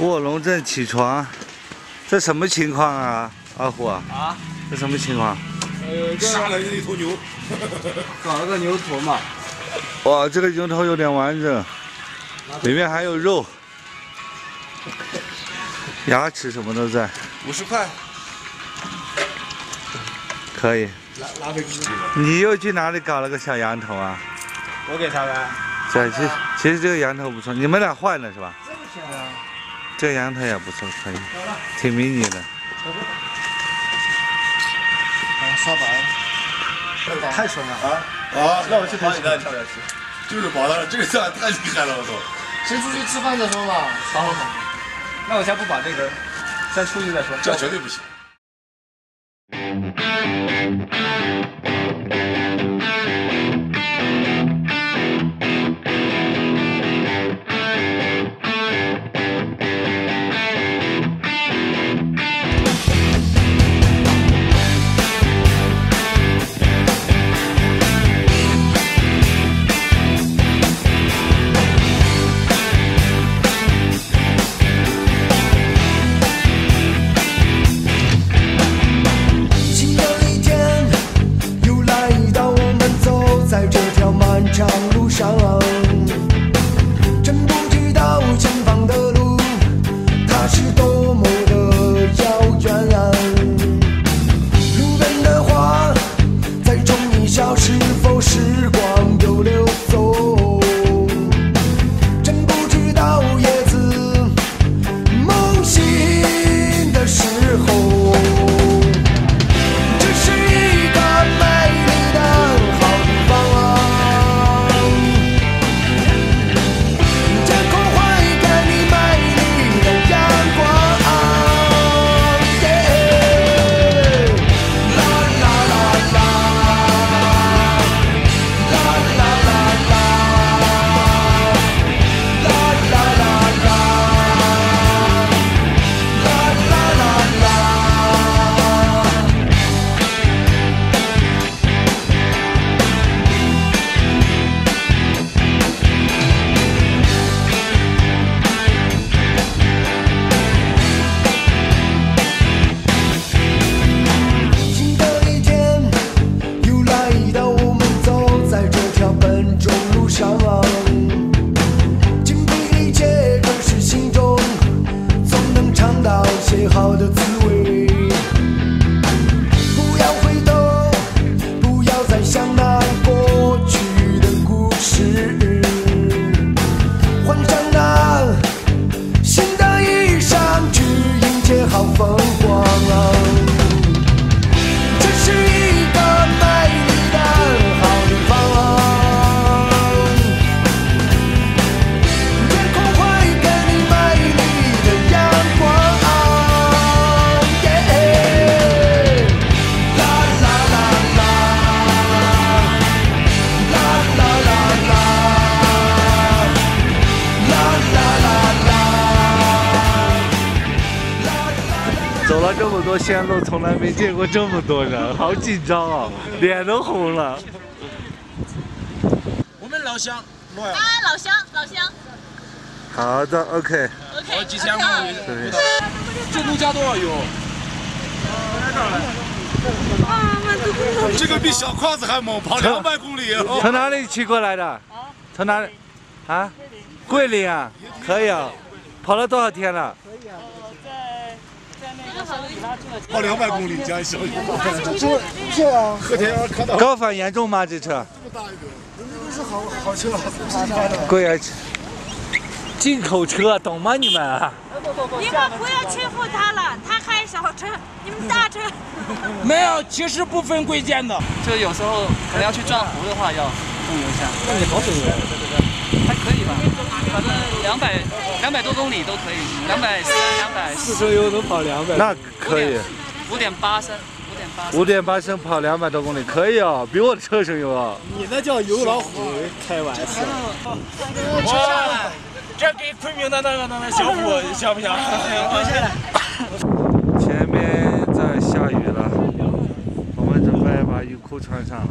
卧龙镇起床，这什么情况啊，二虎啊？这什么情况？呃，刚上一头牛，搞 了个牛头嘛。哇，这个牛头有点完整，里面还有肉，牙齿什么都在。五十块，可以。拿拿回去。你又去哪里搞了个小羊头啊？我给他的。其实其实这个羊头不错，你们俩换了是吧？这么小啊。这阳台也不错，可以，挺迷你的。刷白，太爽了啊！啊，那我去爬起来跳下去。就是爬了，这个跳太厉害了，我操！先出去吃饭再说吧。好，那我先不把这个，先出去再说。这绝对不行。这么多线路，从来没见过这么多人，好紧张啊，脸都红了。我们老乡啊，老乡，老乡。好的，OK。OK。好，几千公里。这路加多少油？这个比小胖子还猛，跑两百公里。从哪里骑过来的？从哪里？啊？桂林啊，可以啊。跑了多少天了？可以啊。跑两百公里加一这啊，高反严重吗？这车这么大一个，都是好好车贵啊，进口车懂吗？你们啊，你们不要欺负他了，他开小车，你们大车，没有，其实不分贵贱的，就有时候可能要去转湖的话，要弄一下，那你高手呀。反正两百两百多公里都可以，两百三、两百四升油能跑两百那可以，五点八升，五点八，五点八升跑两百多公里，可以啊，比我的车省油啊。你那叫油老虎，开玩笑。哇，这给昆明的那个那个小虎像不像？我下来。前面在下雨了，我们准备把雨裤穿上了。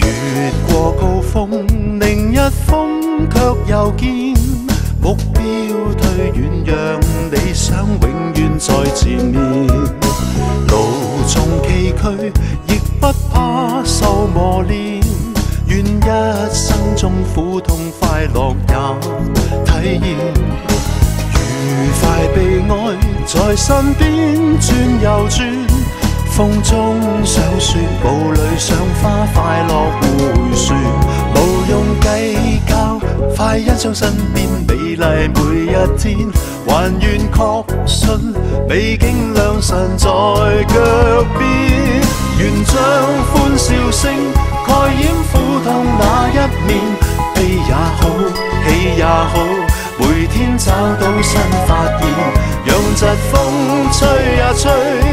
越过高峰，另一峰却又见。目标推远，让理想永远在前面。路纵崎岖，亦不怕受磨练。愿一生中苦痛快乐也体验。愉快悲哀在身边转又转。风中赏雪，雾里赏花，快乐回旋，毋用计较，快欣赏身边美丽每一天，还愿确信美景良辰在脚边，愿将欢笑声盖掩苦痛那一面，悲也好，喜也好，每天找到新发现，让疾风吹呀吹，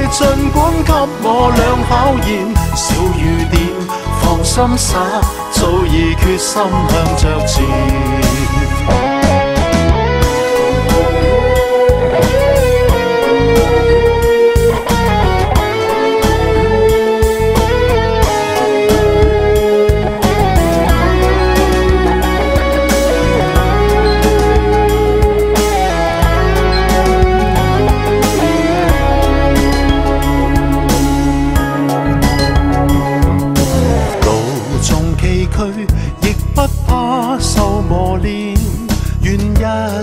尽管给。我两考验，小雨点放心洒，早已决心向着前。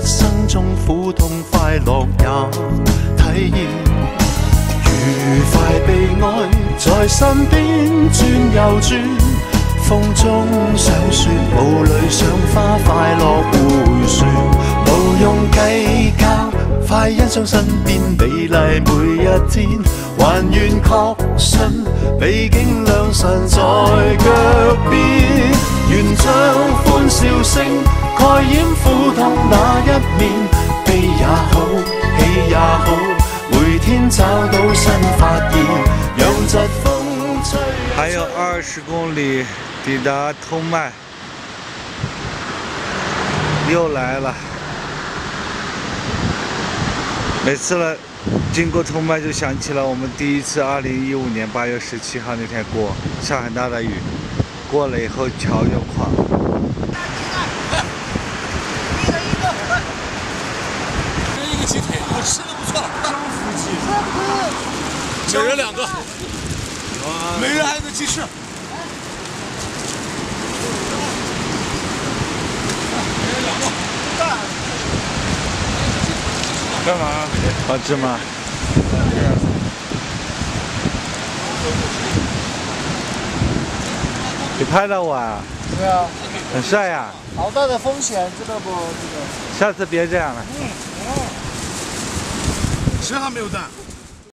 一生中苦痛快乐也体验，愉快被爱在身边转又转，风中赏雪，雾里赏花，快乐回旋，不用计较，快欣赏身边美丽每一天。还愿确信美景良辰在脚边愿将欢笑声盖掩苦痛那一面悲也好喜也好每天找到新发现让疾风吹还有二十公里抵达通麦又来了每次来经过通麦就想起了我们第一次，二零一五年八月十七号那天过，下很大的雨，过了以后桥又垮。一个一个，一个鸡腿，我吃的不错，征服鸡。每人两个，每人两个，每人两个。干嘛？好吃吗？你拍到我啊？对啊，很帅呀！好大的风险，知道不？这个，下次别这样了。嗯嗯。谁还没有蛋？